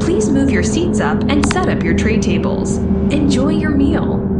Please move your seats up and set up your tray tables. Enjoy your meal.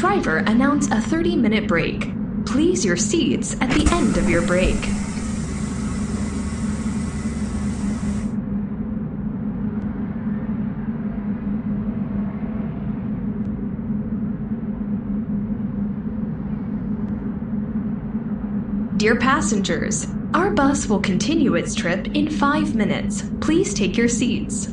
driver announced a 30 minute break. Please your seats at the end of your break. Dear passengers, our bus will continue its trip in five minutes. Please take your seats.